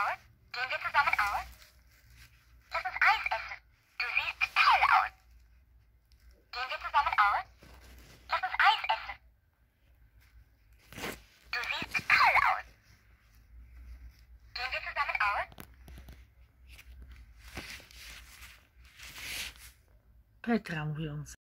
aus? Gehen wir zusammen aus? Lass uns Eis essen. Du siehst toll aus. Gehen wir zusammen aus? Lass uns Eis essen. Du siehst toll aus. Gehen wir zusammen aus? Petra wir uns.